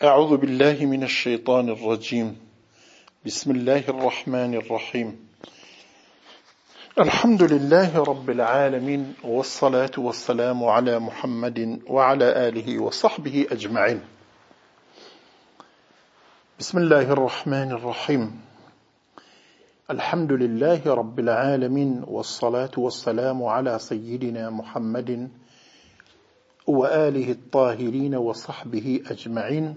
أعوذ بالله من الشيطان الرجيم بسم الله الرحمن الرحيم الحمد لله رب العالمين والصلاة والسلام على محمد وعلى آله وصحبه أجمعين بسم الله الرحمن الرحيم الحمد لله رب العالمين والصلاة والسلام على سيدنا محمد وآله الطاهرين وصحبه أجمعين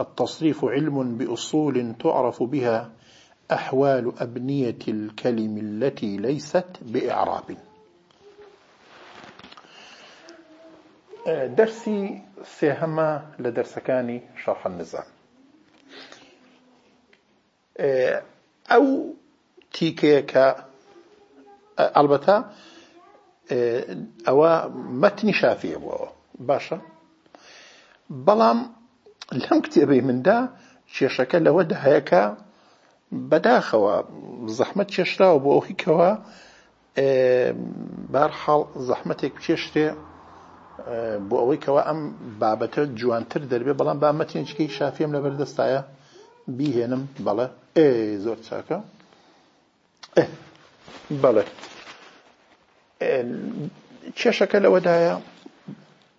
التصريف علم بأصول تعرف بها أحوال أبنية الكلم التي ليست بإعراب درسي سيهما لدرسكاني شرح النظام أو تيكيكا البته ئەوە مەتنی شافیە بووەوە باشە بەڵام لەم کتێبەی مندا کێشەکە لەوە داهەیەەکە بەداخەوە زەحمت کێشراوە بۆ ئەوهیکەوە بارحاڵ زەحمتێک کێشتێ بۆ ئەوەی کەەوە ئەم بابەتە جوانتر دەربێ بەڵام بامەتینچکەی شافیم لە بەردەستایە بیهێنم بەڵێ ئێ زۆر چاکە بەڵێ کێشەکە لەوەدایە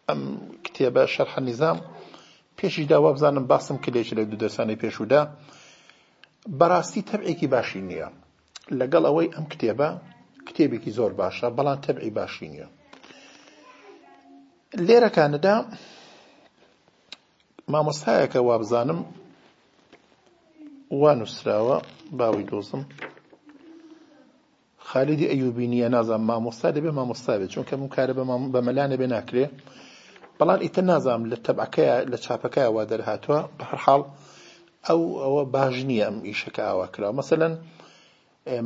ئەم کتێبە شەرح نیزام پێشی داوا بزانم باسم کلێک لە دوو دەرسانی پێشودا بەڕاستی تەبعێکی باشی نییە لەگەڵ ئەوەی ئەم کتێبە کتێبێکی زۆر باشە بەڵام تەبعی باشی نییە لێرەکاندا مامۆستایەکە وابزانم وانووسراوە باوی دۆزم خالیدی ئەیوبینیە نازام مامۆستا دەبێ مامۆستاێت چونکە من کارە بە مەلانە بێ ناکرێ بەڵام ئیتە نازام لە تەبعەکەی لە چاپەکەی وا دەرهاتووە بە هەرحاڵ ئەو ئەوە باش نییە ئەم ئیشەکە ئاوا کراوە مەسەن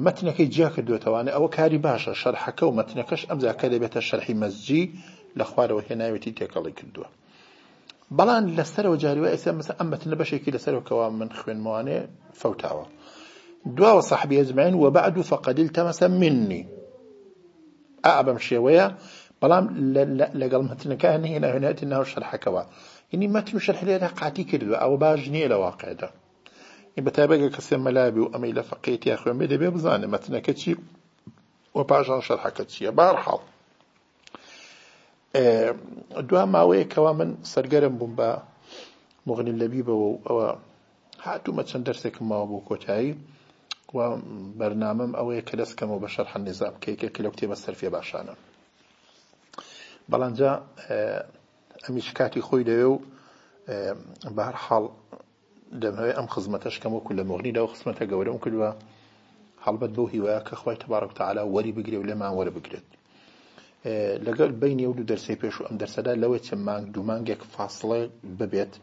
متنەکەی جیا کردوێتوانێ ئەوە کاری باشە شەرحەکە و متنەکەش ئەمزاکە دەبێتە شەرحی مەزجی لە خوارەوە هێناوێتی تێکەڵی کردووە بەڵام لەسەرەوە جاریوە ئێستا مەسە ئەمەتنە بەشێکی لەسەرەوەکەوا من خوێنموانێ فەوتاوە دواوە صحبی ئەزمین وە بەعد و فەقەدیل تەمەسە منی ئا بەم شێوەیە بەڵام لەگەڵ متنەکان هێنا هێنێتی ناو شەرحەکەەوە ینی مەتن و شەرح لێرە قاتی کردووە ئەوە باش نییە لە واقعدا بەتابەگە کەسێ مەلابی و ئەمەی لە فەقیت یا خوێنبێ دەبێ بزانێ مەتنەکە چی وە پاشان شەرحەکە چییە بارحاڵ دوا ماوەیەکەوا من سەرگەرم بووم بە مغنی لەبی بەوە ئەوە هاتوومە چەند دەرسێکم ماوە بۆ کۆتایی و بەرنامەم ئەوەیە کە دەستکەم و بە شەرح نێزا بکەیکە کە لە کتێبە سەرفێ باشانە بەڵەنجا ئەمیش کاتی خۆی دەوێ و بەهر حاڵ دەمەوێت ئەم خزمەتەشکەم وەکو لە مۆغنیدا و خسمەتە گەورەم کردووە هەڵبەت بەو هیوایە کە خخوای تبارک تعالا وەری بگرێ و لەمان وەرە بگرێت لەگەڵ بینێ و دوو دەرسی پێش و ئەم دەرسەدا لەوە چە مانگ دوو مانگێک فاصلە ببێت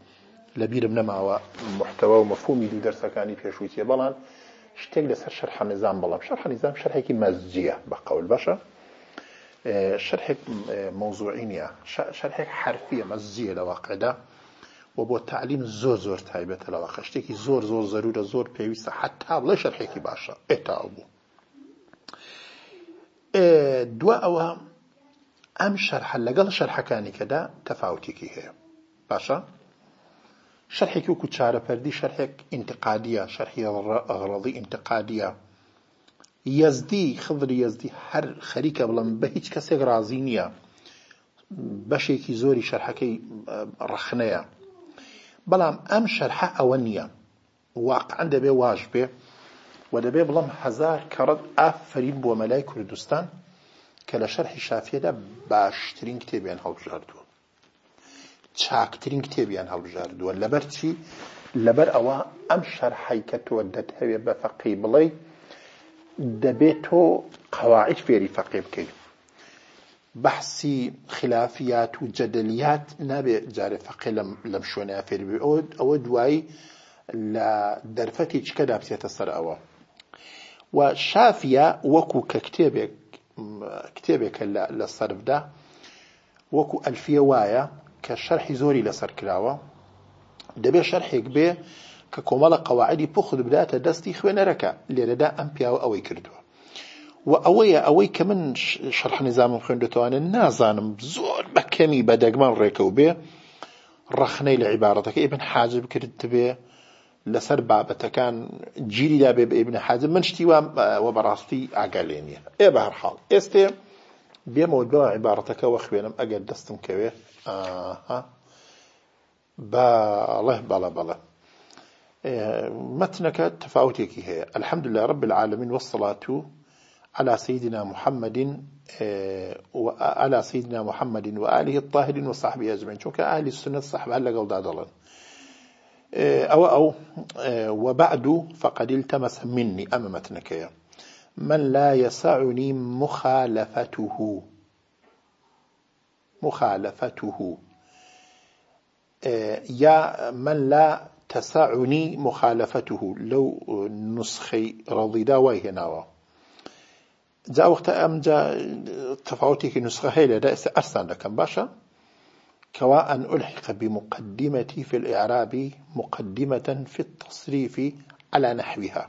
لەبیرم نەماوە محتەوە و مەفومی دوو دەرسەکانی پێشووتیە بەڵان شتێک لەسەر شەرح نظام بڵام شەرح نظام شەرحێکی مەزجیە بە قەول باشە شەرحێک مۆزوعی نیە شەرحێک حرفیە مەزجیە لە واقعدا و بۆ تعلیم زۆر زۆر تایبێتە لەوە خشتێکی زۆر زۆر زەرورە زۆر پێویستە حتا بڵێ شەرحێکی باشە ئێتا بوو دو ئەوە ئەم شەرح لەگەڵ شەرحەکانی کەدا تەفاوتێکی هەیە باشە شەرحێکی وکو چارەپەردی شەرحێک ئینتقادیە شەرحی ئەغڕڵی ئینتقادیە یەزدی خضری یەزدی هەر خەریکە بڵم بە هیچ کەسێک رازی نییە بەشێکی زۆری شەرحەکەی ڕخنەیە بەڵام ئەم شەرحە ئەوە نییە واقعەن دەبێ واش بێ و دەبێ بڵم هزار کەڕەت ئافرین بۆ مەلای کوردستان کە لە شەرحی شافێدا باشترین کتێبیان هەڵبژاردووە چاکترین کتێبیان هەڵبژاردووە لەبەر چی لەبەر ئەوە ئەم شەرحیکە تۆ دەتەوێ بە فەقی بڵێ دەبێت تۆ قەواعد فێری فەقی بکەیت بەحسی خلافات و جەدەلیات نابێت جارێ فەقی لەم شوێنە فێری بێ ئەوە ئەوە دوایی لە دەرفەتی چکەدا بچێتە سەر ئەوە و شافە وەکو کە کتێبێک کتێبێکە لە سەرفدا وەکو ئەلفیە وایە کە شەرحی زۆری لەسەر کراوە دەبێت شەرحێک بێ کە کۆمەڵە قەواعدی پخت بداتە دەستی خوێنەرەکە لێرەدا ئەم پیاوە ئەوەی کردووە و ئەوەیە ئەوەی کە من شەرح نظامم خوێندەتوانە نازانم زۆر بەکەمی بە دەگمان ڕێکە و بێ ڕخنەی لە عیبارەتەکە ئبن حاجب کرد بێ لەسەر بابەتەکان گیریدا بێ بە ئبنە حاجب من شتی وە بەڕاستی ئاگالێ نیە ئێ بە هەرحاڵ ئێستێ بێمەوە دو عیبارەتەکە وە خوێنم ئەگەر دەستم کەوێت آها بەڵێ بلا بەڵە إيه، متنك تفاوتك هي الحمد لله رب العالمين والصلاة على سيدنا محمد إيه، وعلى سيدنا محمد وآله الطاهرين وصحبه أجمعين شو أهل السنة الصحبة هلا قول دادلا إيه، أو أو وبعد فقد التمس مني أمامتنك من لا يسعني مخالفته مخالفته آه، يا من لا تسعني مخالفته لو نسخي رضي داوي هنا جاء وقت أم جاء كي نسخة هيلة دا ارسان لكم باشا كوا أن ألحق بمقدمتي في الإعراب مقدمة في التصريف على نحوها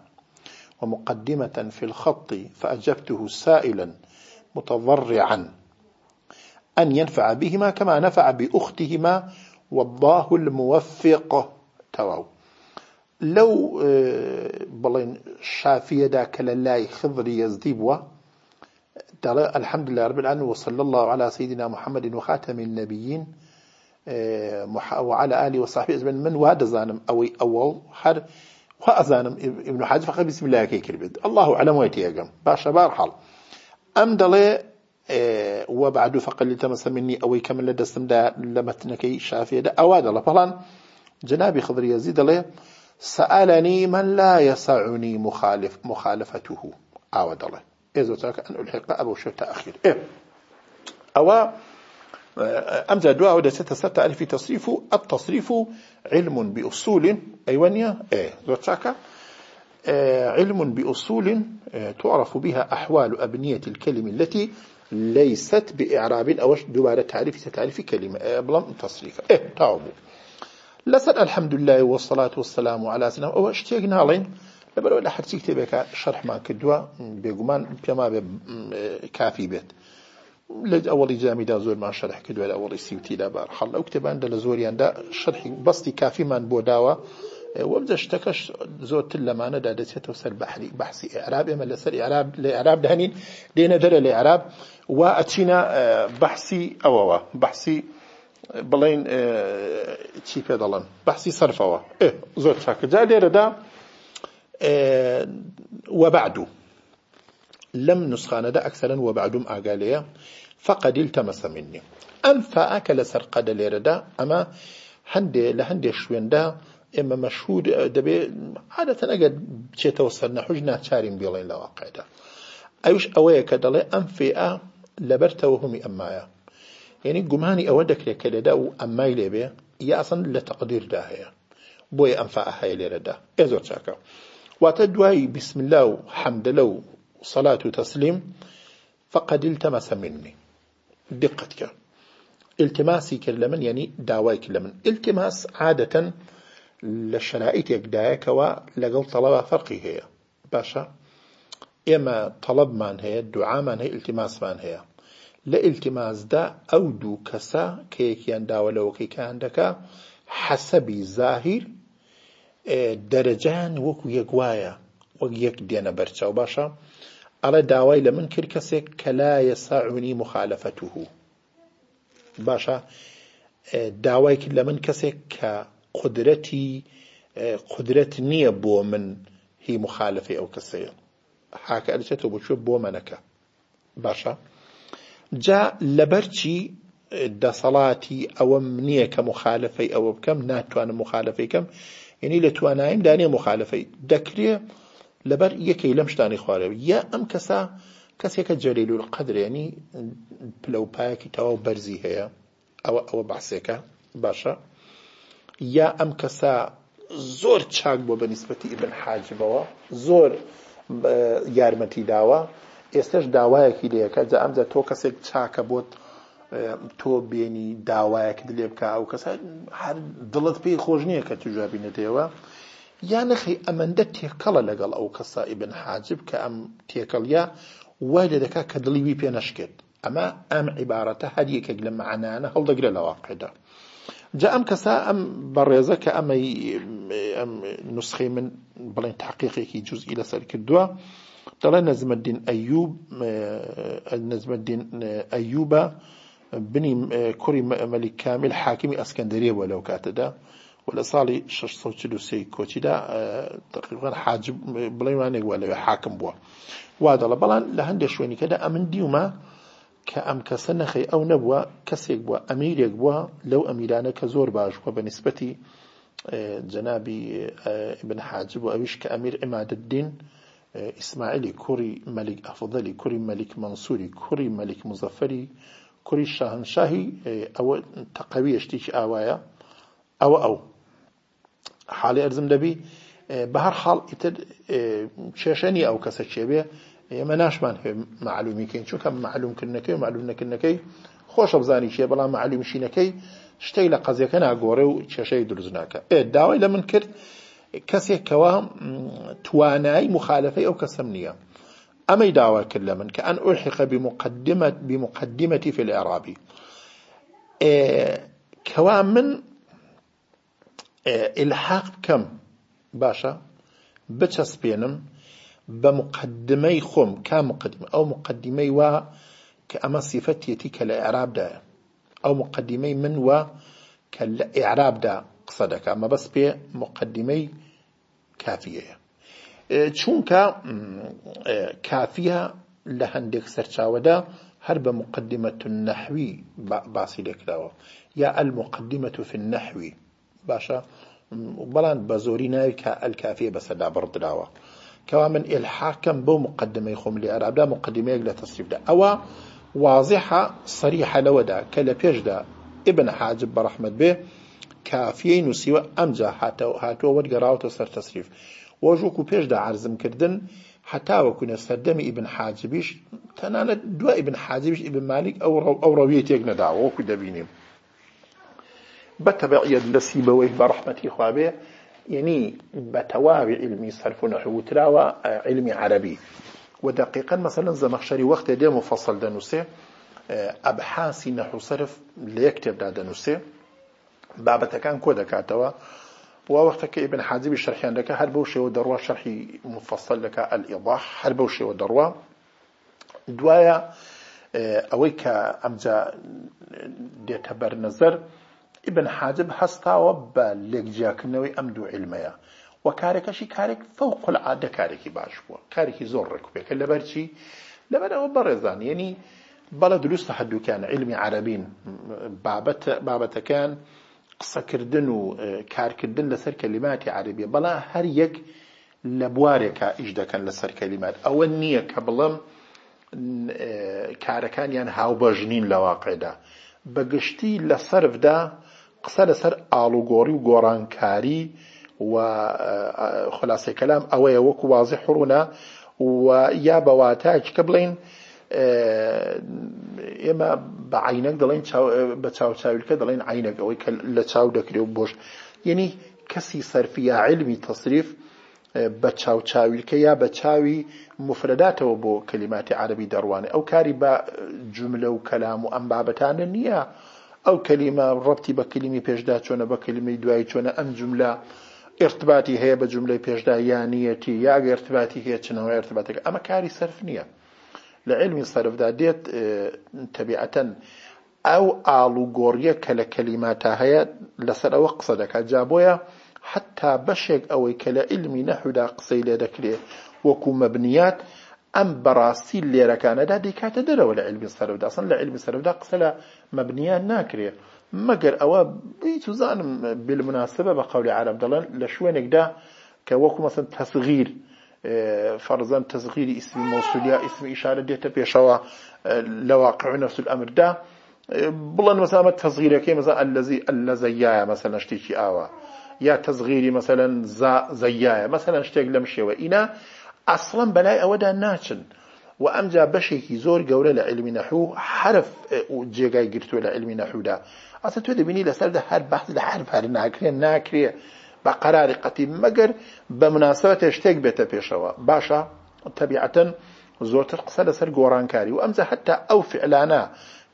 ومقدمة في الخط فأجبته سائلا متضرعا أن ينفع بهما كما نفع بأختهما والله الموفق تواو لو آه، بلين شافية داك لە خضر خضری الحمد لله رب العالمين وصلى الله على سيدنا محمد وخاتم النبيين آه، وعلى آله وصحبه أجمعين من واد زانم أو أول حر وأزانم ابن حاج فقط بسم الله كي كربت الله أعلم ويتيقم باشا بارحل أم دلي إيه، وبعد فقل تمس مني أوي كم لدى سمدا لمتنكي شافية دا أواد الله بلان جنابي خضر يزيد الله سألني من لا يسعني مخالف مخالفته أواد الله إذا ترك أن ألحق أبو شر تأخير إيه أو آه، أمزا دعاء ودا ستستة ألف تصريف التصريف علم بأصول أيوانيا إيه زوتشاكا آه، علم بأصول آه، تعرف بها أحوال أبنية الكلم التي ليست بإعراب أوش دوبارة تعريف تعريف كلمة بلام تصريف إيه تعبوا لسد الحمد لله والصلاة والسلام على سلام أو اشتيقنا علين لبرو لا حرسي كتابك شرح ما كدوا بيقمان بيما كافي بيت لج أول جامدا زور ما شرح كدوا لأول سيوتي لبار حل أو كتبان دا لزوريان دا شرح بسطي كافي من بوداوا وابدا اشتكش زوت لما انا دادت يتوسل بحري بحثي اعراب اما لسر اعراب لاعراب دهنين دينا در الاعراب و ئەچینە بەحسی ئەوەوە بەحسی بڵین چی پێ دەڵن بەحسی سەرفەوە زۆر چاکە جا لێرەدا وەبعدوو لەم نسخانەدا ئەکسەرن وەبعدوم ئاگالەیە فەقەدیل تەمەسە منی ئەم فعاکە لە سەرقەدە لێرەدا ئەمە هەندێ لە هەندێک شوێندا ئێمە مەشهود دەبێت عادەتەن ئەگەر بچێتەوە سەر نەحوش ناچارین بێڵێن لە واقعدا ئەوش ئەوەیە کە دەڵێ ئەم فێئە لە بەرتەوە هەمی ئەمایە یعنی گومانی ئەوە دەکرێت کە لێدا و ئەمای لێبێ یاسن لە تەقدیردا هەیە بۆیە ئەمفا هەیە لێرەدا ئێ زۆر چاکە بسم الله و حەمدە لە و و فقد التمس مني دقتك التماسي كلمن يعني من یعنی التماس عادة لە شرائیتێک دایەکەوە لەگەڵ طلبه فەرقی هەیە ئێمە تەڵەبمان هەیە دوعامان هەیە ئلتیماسمان هەیە لە ئلتیماسدا ئەو دوو کەسە کە یەکیان داوە لەوەکەی کان دەکا حەسەبی زاهیر دەرەجان وەکو یەکوایە وەک یەک دێنە بەرچاو باشە ئەڵە داوای لە من کرد کەسێک کە لایە ساعونی مخالەفەتوه باشە داوای کرد لە من کەسێک کە قدرەتی قدرەت نییە بۆ من هی مخالفی ئەو کەسەیە حاکە ئەرچێتەوە بۆچوە بۆ منەکە باشە جا لەبەر چی دەسەڵاتی ئەوەم نییە کە مخالفەی ئەوە بکەم ناتوانم مخالفەیکەم یعنی لە توانایم دانێ مخالفەی دەکرێ لەبەر یەکەی لەم شتانی خوارەوە یە ئەم کەسا کەسێکە جەریل و قدرێنی پلەپایەکی تەواو بەرزی هەیە ئەوە ئەوە باسێکە باشە یا ئەم کەسا زۆر چاک بۆ بەنسبەتی ئبن حاجبەوە زۆر یارمەتی داوە ئێستش داوایەکی لەکە جە ئەمجە تۆ کەسێک چاکە بۆت تۆ بێنی داوایەکە لێ بکە ئەو کەس هەر دڵت پێی خۆش نییە کە توژا بینێتەوە یانەخی ئەمەندە تێکەڵە لەگەڵ ئەو کەسا ئیبن حاجب کە ئەم تێکەڵیا وای لێ دەکا کە دڵیوی پێ نەشکێت ئەمە ئەم عیبارەتە هەریەکێک لە معنانە هەڵدەگرێت لە واقعدا جا ئەم کەسا ئەم بەڕێزە کە ئەمە نسخی من بڵێن تاقیقێکی جزئی لەسەر کردووە دەڵێ نەزمەدین ئەیوب نەزمەدین ئەیوبە بنی کوری مەلی کامیل حاکمی ئەسکەندریە وە لەو کاتەدا و لە ساڵی 16 کۆچیدا تقریبان حاج بڵێوانێک وە لەوێ حاکم بووە وا دەڵە بەڵان لە هەندێک شوێنیکەدا ئەمن دیومە كأم ئەم کەسە نەخی ئەو نەبووە کەسێک بووە ئەمیرێک بووە لەو ئەمیرانە باش بووە بە نسبەتی اه، جەنابی اه، حاجب و كأمير إماد الدين ئماددین كوري اه، ملك أفضلي كوري ملك منصوري كوري ملك مەلیک كوري کوری شاهنشاهی ئەوە تەقەوی شتێکی ئاوایە أو ئەو حالی ئەرزم دەبی بە هەر حاڵ ئیتر کێشەنی ئەو کەسە ئێمە ناشمان معلومیکەین چونکە معلومکردنەکەی معلومەکردنەکەی خۆشە بزانی چیە بەڵام معلومشینەکەی شتەی لە قەزیەکە ناگۆڕێ و کێشەی دروست ناکە داوای لە من کرد کەسێک کەوا توانایی مخالفەی ئەو کەسم نییە ئەمەی داوا کرد لە من کە ئەن ئۆحق بمقدمت بمقدمەتی في العێرابی کەوا من الحاق بکەم باشە بچەسپێنم بمقدمي خم كمقدم أو مقدمي و كأما صفتي کە الإعراب دا أو مقدمي من و كالإعراب دا قصدك أما بس بي مقدمي كافية کافیەیە إيه، چونکە کافیە إيه، لە هەندێک سەرچاوەدا مقدمة النحوي لك داو يا المقدمة في النحوي باشا بلان بە زۆری كالكافية بس ئەلکافێ برد بڕدراوە کەوا من ئلحاکەم بۆ مقدمەی خۆم لە عێرابدا مقدمەیەک لە تەسریفدا ئەوە واضحە سەریحە لەوەدا کە لە پێشدا ئبن حاجب بەڕەحمد بێ کافیەی نووسیوە ئەمجا هاتەوە هاتووە وەرگەڕاوتە سەر تەسریف وەژووکو پێشدا عرزمکردن هەتاوەکوونە سەردەمی ئیبن حاجبیش تەنانەت دو ئیبن حاجبیش ئیبن مالیک ئەو ئەو ڕەویە تێک نەداوەکو دەبینیم بەتەبعیت لە سیبەوەی بەڕحمەتی خوابێ يعني بەتەواوی علمي صرف نحو تراوى آه، علمي عربي ودقيقا مثلا زمخشري وقت دي مفصل دەنووسێ آه، أبحاثي نحو صرف ليكتب یەک کتێبدا دەنووسێ بابەتەکان کۆ دەکاتەوە وا وەختەکە ئبن حاجبی شەرحیان دەکە هەر بەو مفصل لك الإيضاح هربوشي بەو دوايا آه، أويك دوایە ديتبر نزر ئەمجا ئیبن حاجب هەستاوە بە لێکجیاکردنەوەی ئەم دوو علمەیە و کارێکەشی کارێک فەو قلعادە کارێکی باش بووە کارێکی زۆر ڕێکوپێکە لەبەر چی لەبەر ئەوە بەڕێزان یعنی بەڵە دروستە هەردووکیان علمی عربین بابەتەکان قسەکردن و کارکردن لەسەر کەلیماتی عربیە بەڵا هەر یەک لە بوارێکە ئیش دەکەن لەسەر کەلیمات ئەوە نییە کە بڵم کارەکانیان هاوبەژنین لە واقعدا بەگشتی لە سەرفدا قسە لەسەر ئاڵوگۆڕی و گۆڕانکاری و خلاصی کەلام ئەوەیە وەکو وازی حڕوونە و یا بەواتایکی کە بڵین ئێمە بە عینەک دەڵێن بە چاوچاویلکە دەڵێن عینەکەەوەی کە لە چاو دەکرێ و بۆش یعنی کەسی سەرفیا علمی تەصریف بە چاوچاویلکە یا بە چاوی مفرەداتەوە بۆ کللیماتی عربی دەڕوانێ ئەو کاری بە جملە و کەلام و ئەم بابەتانە نییە ئەو کەلیمە ڕەتی بە کلیمی پێشدا چۆنە بە کلیمی دوایی چۆنە ئەم جملە ارتباتی هەیە بە جملەی پێشدا یانیەتی یاگ ارتباتی هەیە چنەوە ارتباتەکە ئەمە کاری سرف نییە لە علمی سەرفدا دێت تەبیعەتەن ئەو ئاڵوگۆڕیە کە لە کەلیماتە هەیە لەسەر ئەوە قسە دەکات جابۆیە حتا بەشێک ئەوەی کە لە علمی نەحودا قسەی لێ دەکرێت وەکو مەبنیات ئەم بەڕاستی لێرەکانەدا دەیکاتە دەرەوە لە علمی سەرەوەدا ئەسن لە علمی سەرەودا قسە لە مەبنیان ناکرێ مەگەر ئەوە بیتزانم بالمناسبە بە قولی عرب دەڵێن لە شوێنێکدا کە مثلا تصغير تەسغیر فەرزەن اسم ئیسمی مۆسولیا ئیسمی ئیشارە دێتە پێشەوە لە واقع نفس الأمردا بڵند تصغير تەسغیرەکەی مەزە ئەلەزی ئەلە زەیایە مثلا شتێکی اوا یا تەسغیری مەسەن زەیایە مەسەن شتێک لەم شێوە ئینا ئەسڵم بەلای ئەوەدا ناچن و ئەمجا بەشێکی زۆر گەورە لە علمی نەحوو حرف جێگای گرتووە لە علمی نەحوودا ئەسە تۆ دەبینی لەسەردا هەر بەحث لە حرف هەر ناکرێ ناکرێ بە قەراری قەتی مەگەر بە مناسبەتێ شتێک بێتە پێشەوە باشە تەبیعەتەن زۆرتر قسە لەسەر گۆڕانکاری و ئەمجا هەتا او فعلانا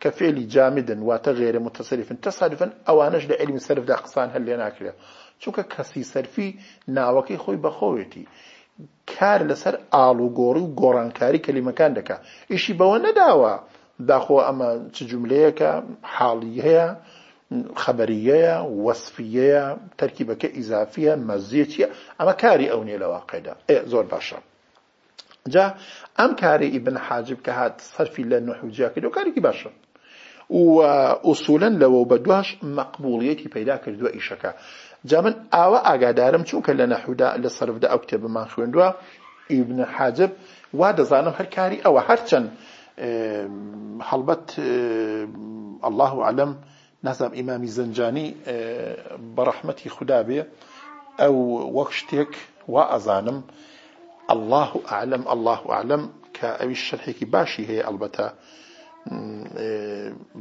کە فعلی جامدن واتە غێرە متصرفن تصادفن ئەوانش صرف ده قصان هل هەر لێ ناکرێت چونکە کەسی سەرفی ناوەکەی خۆی بەخۆوێتی کار لەسەر ئاڵوگۆڕی و گۆڕانکاری کەلیمەکان دەکا ئیشی بەوە نەداوە داخۆ ئەمە چ جملەیەکە حاڵی هەیە خەبەریەیە وەسفیەیە تەرکیبەکە ئیزافیە مەزیەتیە ئەمە کاری ئەو نیە لەوە قەیدا زۆر باشە جا ئەم کاری ئیبن حاجب کە هات سەرفی لە نحوجیا کرد و کارێکی باشە و ئوسولەن لەوە بە دواش مەقبوڵیەتی پەیدا کردووە ئیشەکە جا من ئاوە ئاگادارم چونکە لە نەحودا لە سەرفدا ئەو کتێبمان خوێندووە ئیبن حاجب وا دەزانم هەر کاری ئەوە هەرچەند هەڵبەت الله عەلم نازام ئیمامی زەنجانی بەڕەحمەتی خوددا بێ ئەو وەک شتێک وا ئەزانم الله عالم الله عالم کە ئەوی شەرحێکی باشی هەیە ئەلبەتە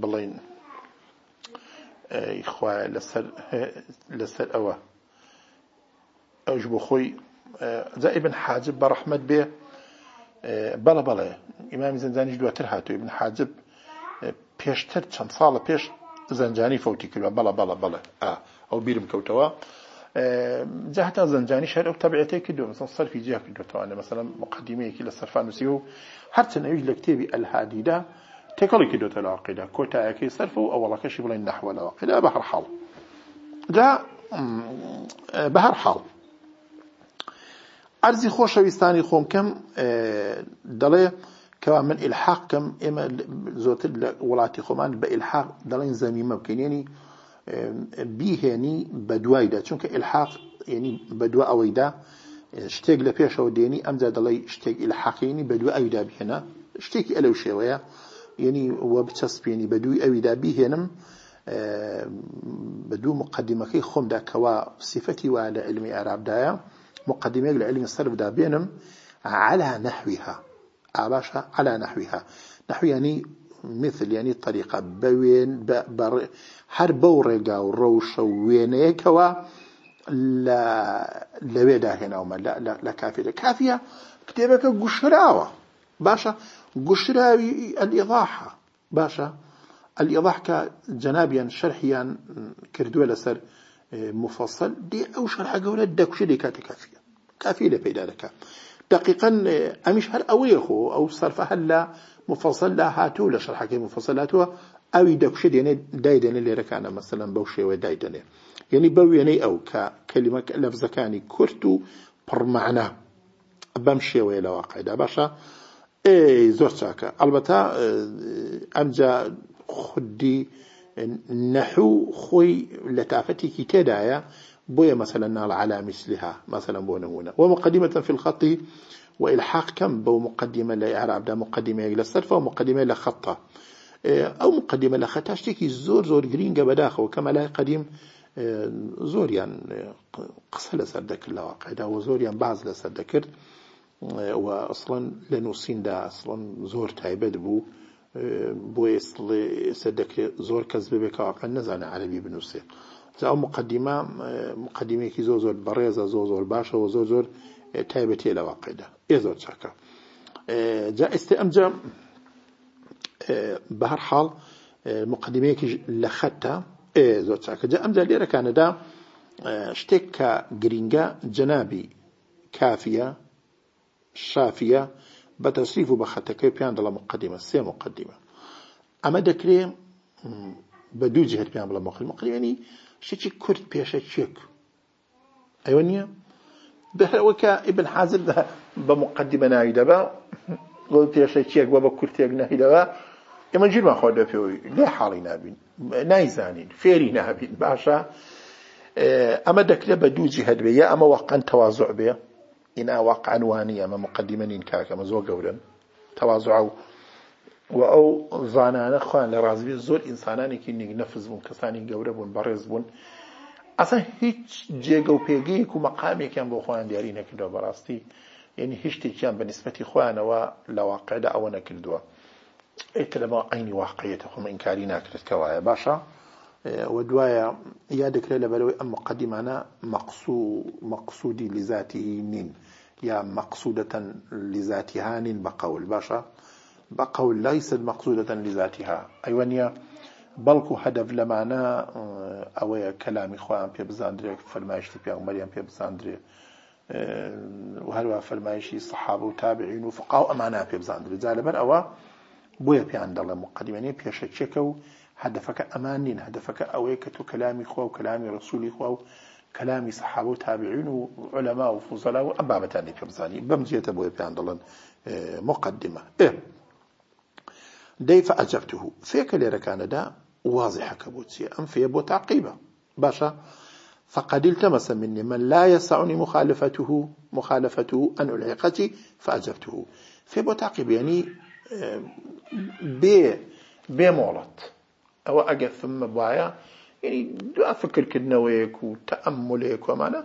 بڵین لەسەر ئەوە ئەوش بۆ خۆی زائبن حاجب بە ڕەحمد بێ بەڵە بەڵێ ئیمامی زەنجانی دواتر هاتووی بن حاجب پێشتر چەند ساڵە پێش زەنجانی فوتی کردوە بەڵە بەڵە بەڵێ ئەو بیرم کەوتەوە جاهتا زەنجانی شەر ئەو تەبعێتەیە کردو مەسەڵ سەرفی جیا کردوتەوە لە مەسەلەم مقدمەیەکی لە سەرفانوسی و هەرچەنەویش لە کتێبی ئەلهادیدا تێکەڵێکی دوتە لە عقیدا کۆتایەکەی سەرف و ئەوەڵەکەشی بڵێن نەحوە لە عقیدا بە هەر حاڵ جا بە هەر حاڵ ئەرزی خۆشەویستانی خۆم کەم دەڵێ کەوا من ئلحاق کەم ئێمە زۆرتر لە وڵاتی خۆمان بە ئلحاق دەڵێن زەمیمە بکەینێنی بیهێنی بە دوایدا چونکە ئلحاق ینی بە دو ئەوەیدا شتێک لە پێشەوە دێنی ئەمجا دەڵی شتێک ئلحاقینی بە دو ئەویدا بهێنە شتێکی ئەلەو شێوەیە يعني وبتصب يعني بدوي أوي دا بيهنم بدو خم دا كوا صفتي وعلى علم علمی عرابدایە مقدمة لعلم الصرف دا بينم على نحوها أباشا على نحوها نحو يعني مثل ینی طریقا بەوێن هەر بەو ڕێگا و ڕەوشە وێنەیەکەوە لا لا لا كافية كافية کافە کتێبەکە گوشراوە باشا قشراوي الإضاحة باشا الإضاحة جنابيا شرحيا كردوه لسر آه، مفصل دي أو شرحة قولة دكشي دي كاتي كافية كافية لبيدا لك دقيقا آه، أمش هل أويخو أو صرف هلا مفصل لا هاتو لشرح كي مفصل هاتو أو دكشي دي دايدن اللي ركانا مثلا بوشي ودايدن يعني بو يعني أو كلمة لفظة كاني كرتو برمعنا بمشي ويلا واقع دا باشا اي زۆر چاکە ئەلبەتا ئەمجا آه، خودی نحو خۆی لە تافەتێکی تێدایە بۆیە مثلا نال على مثلها مثلا بۆ نمونە ومقدمة في الخطی وإلحاق كم بو مقدمة لا إعراب دا مقدمة إلى الصرف ومقدمة إلى خطة أو مقدمة إلى خطة آه، اشتكي زور زور جرينجا بداخو كما لا قديم آه، زۆریان قصة لەسەر دەکرد واقع دا و زۆریان بعض لەسەر دەکرد و ئەسڵەن لە نووسیندا ئەسڵەن زۆر تایبەت بوو بۆ ئێستڵێ ئێستا دەکرێت زۆر کەس ببێت کاواقع نەزانە عەربی بنووسێت ئەو مقدیما مقدمێکی زۆر زۆر بەڕێزە زۆر زۆر باشەوە زۆر زۆر تایبەتێ لە واقعدا ئێ زۆر چاکە جا ئێستا ئەمجا بە هەر حاڵ مقدمەیەکیش لە خەتە زۆر چاکە جا ئەمجا لێرەکانەدا شتێک کە گرینگە جەنابی کافیە شافية بتصريف بخطك يبيان دل مقدمة سي مقدمة أما دكري بدو جهة بيان بلا مقدمة مقدمة يعني شيء كرد بيشة شيك أيوانيا بهر وكا ابن حازم ده بمقدمة نايدة با قلت يا شيك بابا كرد يا نايدة با إما جير ما خواهد فيه لا حالي نابين نايزانين فيري نابين باشا أما اه، دكري بدو جهة بيا أما وقعا توازع بيا ئینا واقعانوانی ئەمە مقدمەنین کاکەمە زۆر گەورن تەوازوع و و ئەو زانانە خوان لە ڕازوی زۆر ئینسانانێکی نیک نەفز بوون کەسانی گەورە بوون بەڕێز بوون ئەسا هیچ جێگە و پێگەیەک و مەقامێکیان بۆ خۆیان دیاری نەکردەوە بەڕاستی یعنی هیچ شتێکیان بە نسبەتی خۆیانەوە لە واقعدا ئەوە نەکردووە ئیتر لەمە عینی واقعیەتە خۆمە ئینکاری ناکرێت کەوایە باشە و دوایە یا دەکرێت لەبەرەوەی ئەم مقدمانە مەقصودی لزاتی نین يا مقصودة لذاتها نين بقول باشا بقول ليست مقصودة لذاتها أيوانيا بەڵکو هەدەف لەمانە ئەوەیە کەلامی خۆیان پێ بزاندرێت فەرمایشتی پێغمەریان پێ بزاندرێ هەروە فەرمایشی سەحاب و تابعین و فقاو ئەمانە پێ بزاندرێت جا لەبەر ئەوە بۆیە پێیان دەڵێ مقدمێنێ پێشەچێکە و هەدفەکە ئەمان نین هەدفەکە ئەوەیە کە تو کەلامی خۆ و کەلامی ڕسوولی خوا و كلامي سەحاب تابعين وعلماء وفضلاء علەما و فوزەلا و ئەم بابەتانی پێ بزانی بەم جێتە بۆیە پێیان دەڵێن مقدمە ئێ دەی فەعجەبته فێکە لێرەکانەدا واضحەکە بۆ چیە ئەم فێ فقد التمس مني من لا يسعني مخالفته مخالفته أن ألعقتي فأجبته في بو تعقيب يعني آه، بي بي مولت أو أقف ثم بايا یعنی دو فکرکردنەوەیەک و تەمولەیەک ومانە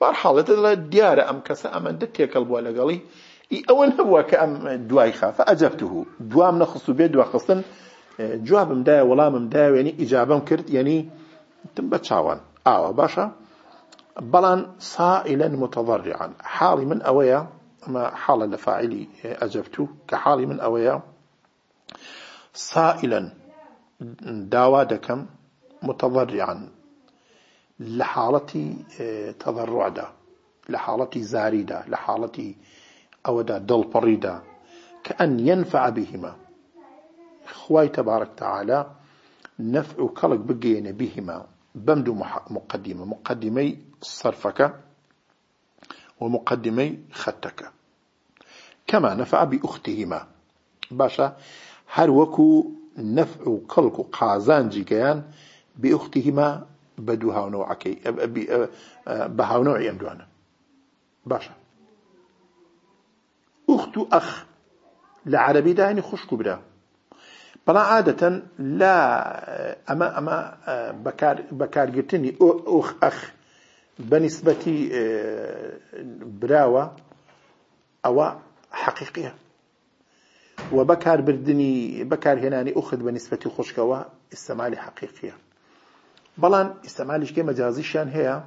بار حاڵێتە دەڵێ دیارە ئەم کەسە ئەمەندە تێکەڵ بووە لەگەڵی ئی ئەوە هەبووە کە ئەم دوای خافە ئەجەبته دوام نەخست و بێ دواخستن جوابم دایە وەڵامم داوێنی ئیجابم کرد یعنی تم بە چاوان ئاوە باشە بەڵان سائلەن متەضڕیان حاڵی من ئەوەیە ئەمە حاڵە لە فاعلی ئەجەبت و کە حاڵی من ئەوەیە سائلەن داوا دەکەم متضرعا لحالتي آه، تضرع دا لحالتي زاري دا لحالتي أو دا دل دا كأن ينفع بهما خواي تبارك تعالى نفع كلك بقينا بهما بمدو مقدمة مقدمي صرفك ومقدمي ختك كما نفع بأختهما باشا هر وكو نفع كلك قازان جيكيان بأختهما بدو هاونوعكي بهاونوعي أم دوانا باشا أخت أخ لعربي دا يعني خشك بلا بلا عادة لا أما أما بكار بكار جتني أخ أخ بنسبة براوة أو حقيقية وبكار بردني بكار هناني أخذ بنسبة خشكوة السماء حقيقية بلان استعمالش كما جازيشان هي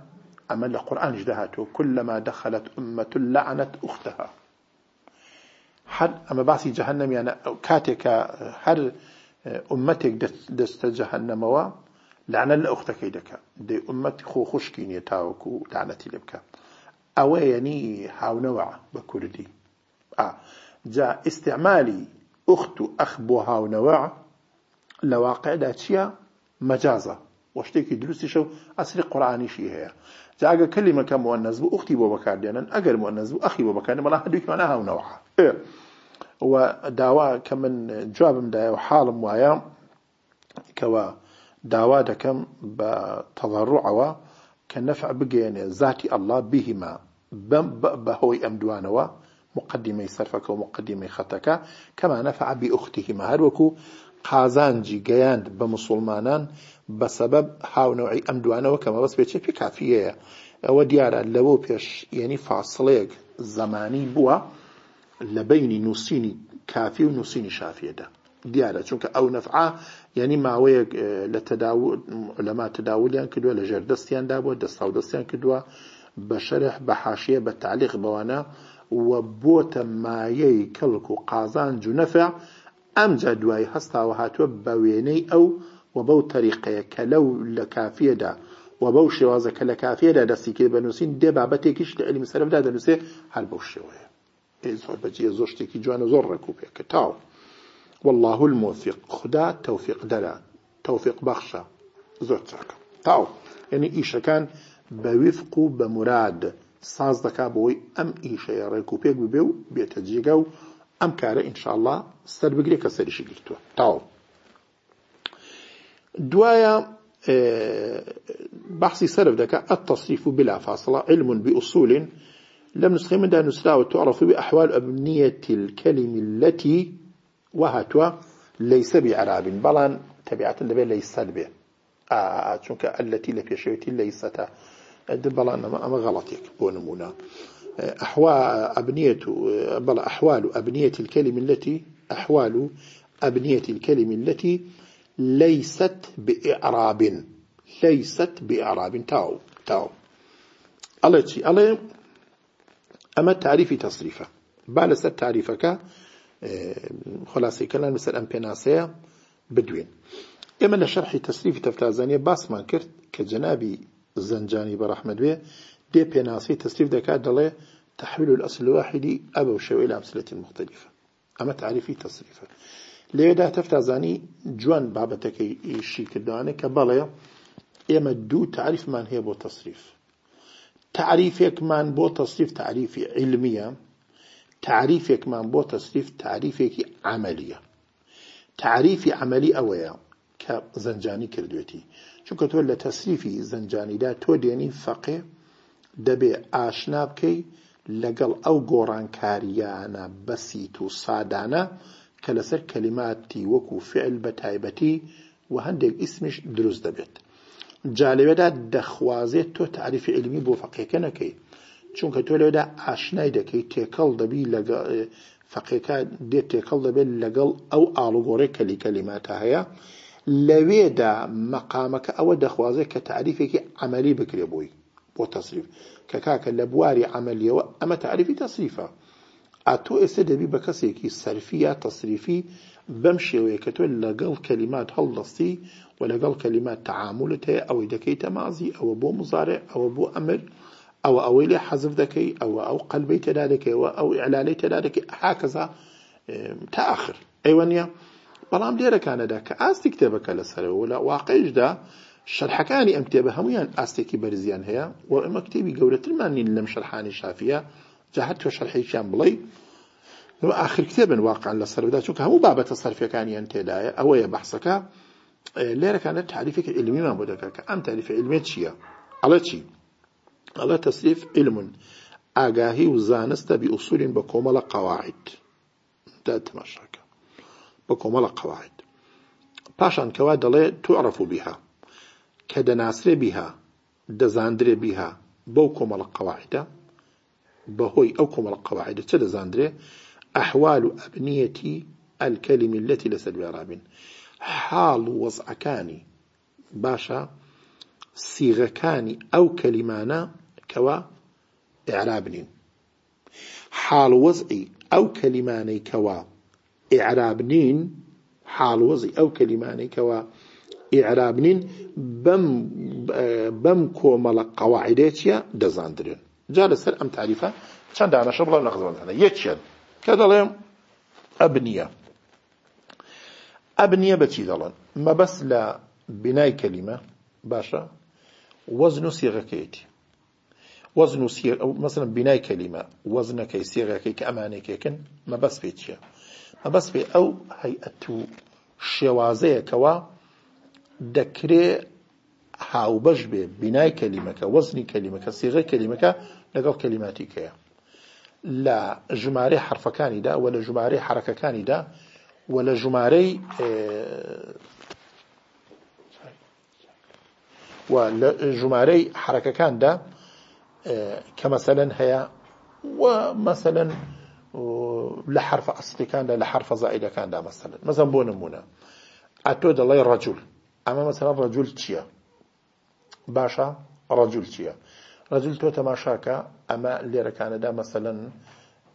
عمل القرآن جدهاته كلما دخلت أمة لعنت أختها حد أما بعثي جهنم يعني كاتك هر أمتك دست جهنم و لعنة لأختك يدك دي أمتي خو خشكيني تاوكو لعنتي لبك أو يعني هاو نوع بكردي آه. جا استعمالي أخت أخ هاو نوع لواقع داتشيا مجازة شتێکی دروستی شەو ئەسری قورآانیشی هەیە جاگە کللیمەکە مۆنەز بوو ئوختی بۆ بەکاردێنن ئەگەر مۆنەز بوو ئەخی بۆ بکەن بەڵام هەردووکیمانە هاونەوە داوا کە من جوابمدایە و حاڵم وایە کەەوە داوا دەکەم بە تەڵڕوعەوە کە نەفع بگەێنێ ذاتی ئەلله بهیما بەهۆی ئەم دوانەوە مقدمەی سەرفەکە و مقدمەی خەتەکە کەما نەفع بی ئوختیهیمە هەروەکو قازانجی گەیاند بە مسلمانان بە سەبەب هاونەوەی ئەم دوانەوە کەمە بەس بێچێت پێ کافیەیە ئەوە دیارە لەوە پێش یعنی فاصلەیەک زەمانی بووە لە بینی نووسینی کافی و نووسینی شافێدا دیارە چونکە ئەو نەفعا یعنی ماوەیەک لە لەما تداولیان کردووە لە ژێر دەستیاندا بووە دەستاو دەستیان کردووە بە شەرح بە حاشیە بە تعلیق بەوانە وە بۆتە مایەی کەڵک و قازان جونەفە ئەمجا دوای هەستاوە هاتووە بە وێنەی ئەو و بەو تەریقەیە کە لەو لە کافیەدا و بەو شێوازە کە لە کافیەدا دەستی کرد بنووسین دێ بابەتێکیش لە ئەلی سەرفدا دەنووسێ هەر بەو شێوەیە زۆر بەجیە زۆر شتێکی جوانە زۆر ڕێکوپێ کە تاو والله المۆفق خدا تەوفق دەرا تەوفق بەخشە زۆر چاکە تاو یعنی ئیشەکان بە وفق و بە مراد ساز دەکا بەوەی ئەم ئیشەیە ڕێکوپێک ببێ و بێتە جێگە و ئەم کارە ئینشاءله سەر بگرێ کە سەریشی گرتووە تاو دوایە اه، بحثی سرف دەکە و بلا فاصلة علم بأصول لم نسخي من دا نسراوة تعرف بأحوال أبنية الكلم التي وهتوا ليس بعراب بلان تبعة لبي ليس به آه چونك التي لبيشويتي ليست بلان أما غلطيك بو نمونا أحواء أبنية بل أحوال أبنية الكلم التي أحوال أبنية الكلم التي ليست بإعراب ليست بإعراب تاو تاو الله يجزي الله أما تعريف تصريفه بعد ست تعريفك خلاصي كلام مثل أم بيناسيا بدوين إما لشرح تصريف تفتازانية ما كرت كجنابي زنجاني برحمة بيه دي بيناسي تسليف دكات دلي تحويل الأصل الواحد أبو شو إلى أمثلة مختلفة أما تعريفي تصريفه لێدا تفتازاني جوان بابەتەکەی ئیشی کردوانە کە إما دو تعريف تعریفمان هي بو تصريف تعریفێکمان بۆ بو تصريف علمیە تعریفێکمان بۆ تەصریف بو تصريف تعریفی عملية تعريفي کە زەنجانی كزنجاني چونکە تۆ لە تەصریفی زنجاني تۆ توديني فقه دەبێ ئاشنا بکەی لەگەڵ ئەو گۆڕانکاریانە بەسییت و سادانە کە لەسەر کەلیماتی وەکو فعل بە تایبەتی و هەندێک ئیسمیش دروست دەبێت جالەوێدا دەخوازێت تۆ تعریفی علمی بۆ فەقیەکە نەکەی چونکە تۆ لەوێدا ئاشنای دەکەی تێکەڵ دەبی لەگە فەقیەکە دێت تێکەڵ دەبێت لەگەڵ ئەو ئاڵوگۆڕی کەلی کەلیماتە هەیە لەوێدا مەقامەکە ئەوە دەخوازێت کە تعریفێکی ئەمەلی بکرێ بووی بۆ تەصریف کە کاکە لە بواری عملیەوە ئەمە تعریفی تەصریفە ئاتۆ ئێستا دەبی بە کەسێکی سەرفی یا تەصریفی بەم شێوەیە کە تۆ لەگەڵ کەلیمات هەڵدەستی و لەگەڵ کەلیمات تعامولت هەیە ئەوەی دەکەی تەمازی ئەوە بۆ مزارێ ئەوە بۆ ئەمر ئەوە ئەوەی لێ حەزف دەکەی ئەوە ئەو قەلبەی تێدا دەکەیەوە ئەو ئەلالەی تێدا دەکەی حاکەزا تا آخر ئەیوە نیە بەڵام لێرەکانەدا کە ئاستی کتێبەکە لەسەرەوە لە واقعیشدا شەرحەکانی ئەم کتێبە هەمویان ئاستێکی بەرزیان هەیە و ئەمە کتێبی گەورەترمان نین لەم شەرحانی شافە جا هەر تۆ شەرحەیەکیان بڵێ ئەمە آخر کتێبن واقعان لە سەردا چونکە هەموو بابەتە سەرفەکانیان تێدایە ئەوەیە بەحسەکە لێرەکانە تعریفێکی علمیمان بۆ دەکات کە ئەم تعریفە علمێت چییە؟ ئەڵە چی؟ ئەڵە تەسریف علمون ئاگاهی و زانستە بی ئوسولین بە کۆمەڵە قەواعد دا تەماشاکە بە کۆمەڵە قەواعد پاشان کەوا دەڵێ تو عرفوا بها کە دەناسرێ بیها دەزاندرێ بیها بەو کۆمەڵە قەواعدە بەهۆی ئەو کۆمەڵە قەواعدە چە دەزاندرێ ئەحوال و ئەبنیەتی ئەلکەلی میلەتی لەسەر وێرابن حاڵ و وەزعەکانی باشە سیغەکانی ئەو کەلیمانە کەوا عرابنین حاڵ وەزعی ئەو کەلیمانەی کەوا عرابنین حاڵ وەزی ئەو کەلیمانەی کەوا ئیعرابنین بەم کۆمەڵە قەواعدێتیە دەزاندرێن جا لەسەر ئەم تاریفە چەند دانەشە بڵاو نەخزەوەندانە یەکیان کە دەڵێم ئەبنیە ئەبنیە بەچی دەڵێن مەبەس لە بینای کەلیمە باشە وەزن و سێغەکەیەتی وەزن و مەسن بینای کەلیمە وەزنەکەی سێغەکەی کە ئەمانێکێکن مەبەس پێ چییە مەبەس پێ ئەو هەیئەت و شێوازەیەکەوە دەکرێ هاوبەش بێ بینای کەلیمەکە وەزنی کەلیمەکە سیغە کەلیمەکە لەگەڵ کەلیماتیکەیە لە ژمارە حرفەکانیدا و لە ژمارە حرەکەکانیدا و لە ژمارەی لە ژمارەی حرەکەکاندا کە مەسەلەن هەیە و مەسەلەن لە حرفە ئەسلیەکاندا لە حرفە زائیدەکاندا مەسەلەن مەزەم بۆ نمونە ئەتۆ دەڵی ڕجول اما مثلا رجل چیا باشا رجل چیا رجل تو تماشا که اما لیر کانده مثلا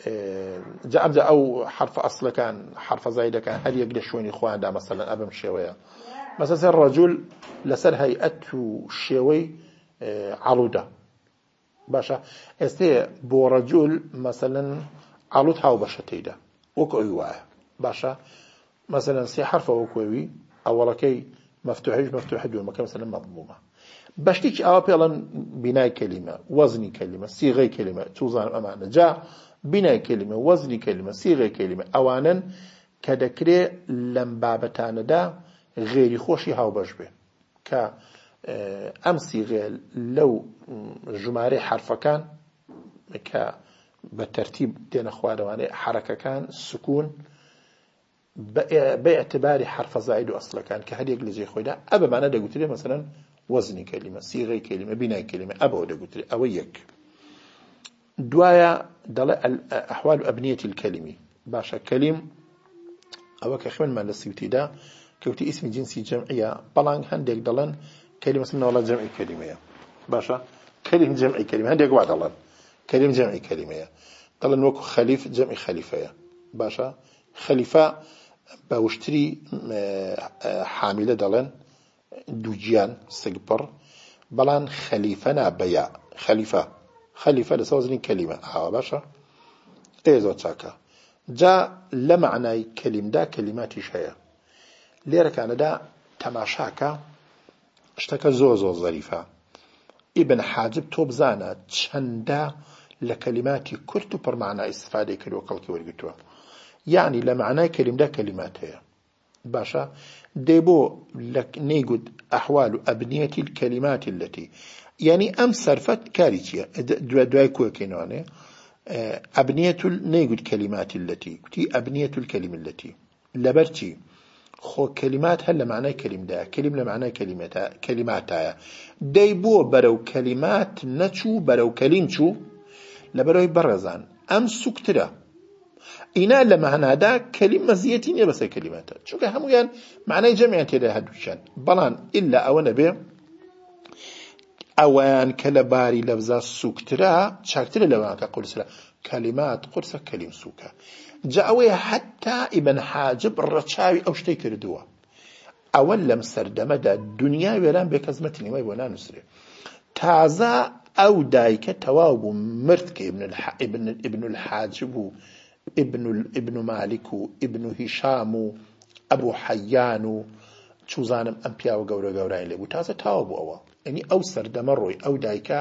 آه، جا ابدا او حرف اصل کان حرف زایده کان هر یک دشوینی خواهن دا مثلا ابم شوی مثلا سر رجل لسر هیئت و شوی آه، علوده باشا استه بو رجل مثلا عروت هاو باشا تیده وکوی واه باشا مثلا سی حرف وکوی اولا که مفتوحش مفتوح دوم كما مثلا مضمومه بشتيك او بيلن بناء كلمه وزن كلمه صيغه كلمه توزان امانه جاء بناء كلمه وزن كلمه صيغه كلمه اوانا كدكري لم بابتانه دا غير خوشي هاوبش به ك ام صيغه لو جماري حرفكان ك بترتيب دينا خواروانا حركه كان سكون باعتبار حرف زائد أصلا كان كهديك لجي خويدا أبا معنى دا قلت مثلا وزن كلمة صيغة كلمة بناء كلمة أبا دا قلت أو يك دوايا دل أحوال أبنية الكلمة باشا كلم أو كخمن ما نسيتي دا كوتي اسم جنسي جمعية بلان هنديك دلن كلمة اسمنا ولا جمع كلمة باشا كلم جمع كلمة هنديك واحد الله كلم جمع كلمة دلن وكو خليف جمع خليفة باشا خليفة بە وشتری حامیلە دەڵێن دووجیان سگپڕ بەڵام خەلیفە نابەیە خەلیفە خەلیفە لە سەوزنی کەلیمە ئاوا باشە ئێ زۆر چاکە جا لە معنای کەلیمدا کەلیماتیش هەیە لێرەکانەدا تەماشاکە شتەکە زۆر زۆر زەریفە ئیبن حاجب تۆ بزانە چەندە لە کەلیماتی کورت و پڕمانە ئیسفادەی کردوە کەڵکی وەرگتووە یعنی لە معنای کەلیمدا کەلیمات هەیە باشە دێ بۆ نەیگوت ئەحوال و ئەبنیەتی کەلیماتی لەتی یعنی ئەم سەرفەت کاری چییە دوای دوای کوەکەینوانێ ئەبنیەت نەیگوت کەلیماتی لەتی کوتی ئەبنیەت کەلیملەتی لەبەر چی؟ خۆ کەلیمات هەر لە معنای کەلیمدا کلیم لە معنای کەلیماتایە دەی بۆ بەرەو کەلیمات نەچوو بەرەو کەلیم چوو لە بەرەوەی بەڕێزان ئەم سوکترە ئینا لە مەهنادا کەلیم مەزیەتی نیە بەسەر کەلیمەتە چونکە هەمویان معنای جەمیان تێدا هەردووچیان بەڵام ئللا ئەوە نەبێ ئەویان کە لە باری لەبزا سوکترا چاکترە لەوانکە قورسرا کەلیمات قورسە کەلیم سوکە جا ئەوەیە حتا ئیبن حاجب ڕەچاوی ئەو شتەی کردووە ئەوە لەم سەردەمەدا دنیا وێران بێکەزمەتی نیمای بۆ نانووسێ تازە ئەو دایکە تەواو بوو مرد کە ابن الحاجب بوو ابن ابن مالك و ابن هیشام و ئەبوو حەیان و چوزانم ئەم پیاوە گەورە گەورای لێبوو تازە تاوە بوو ئەوە ئەنی ئەو سەردەمە ڕۆی ئەو دایکە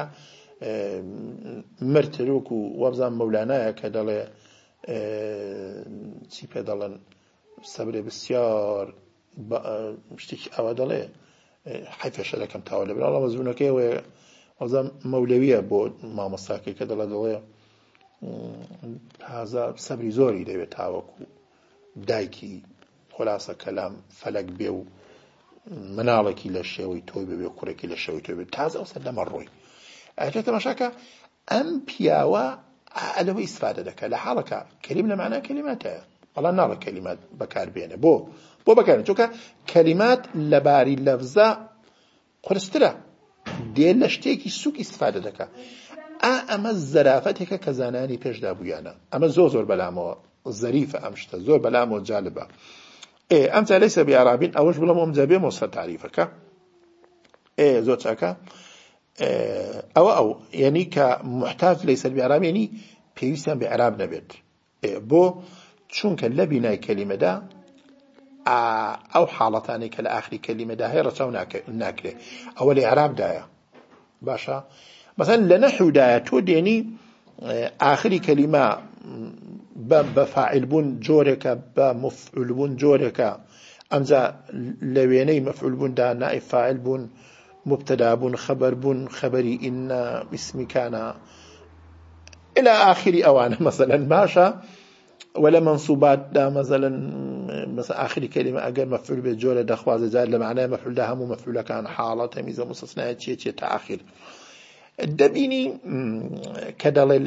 مرتروک و وەبزان مەولانایە کە دەڵێ چی پێ دەڵێن سەبرێ بسیار شتێکی ئەوە دەڵێ حیفێشە دەکەم تاوە لەبرا ئەڵە مەزبوونەکەی وەزە مەولەویە بۆ مامەساکەی کە دەڵە دەڵێ سەبری زۆری دەوێت تاوەکو دایکی خلاصە کەلام فەلەک بێ و مناڵێکی لە شێوەی تۆی بێ کوڕێکی لە شەوەی تۆی بێت تازە ئەوسە لەمە ڕۆی ئەجێ تەماشاکە ئەم پیاوە ئەلەوە ئیسفادە دەکە لە حاڵەکە کەلیم لە معنای کەلیماتەیە بەڵام ناڵە کەلیمات بەکاربێنە بۆ بۆ بەکار چونکە کەلیمات لە باری لەفزە قرسترە دێ لە شتێکی سوک ئیسفادە دەکە ئا ئەمە زەرافەتێکە کە زانانی پێشدا بوویانە ئەمە زۆ زۆر بەلامەوە زەریفە ئەم شتە زۆر بەلامەوە جالبە ئێ ئەم چالەی سەبی عرابین ئەوەش بڵم ئەم جەبێ مۆسە تاریفەکە ئێ زۆر چاکە ئەوە ئەو یعنی کە محتاج لەی سەربی عرامێنی پێویستیان بە عراب نەبێت بۆ چونکە لە بینای کەلیمەدا ئەو حاڵەتانی کە لە ئاخری کەلیمەدا هەیە ڕەچاو ناکرێ ئەوە لە عرابدایە باشە مثلا لنحودا توديني آه، آخر كلمة بفاعل بون جورك بمفعول بون جورك أمزا لويني مفعول بون دا نائب فاعل بون مبتدا بون خبر بون خبري إن اسم كان إلى آخر أوان مثلا ماشا ولا منصوبات دا مثلا مثلا آخر كلمة أجر مفعول بجولة دخواز زاد لمعنى مفعول دا هم مفعول كان حالة تميزة مستثناء تشي شيء تأخير دەبینی کە دەڵێ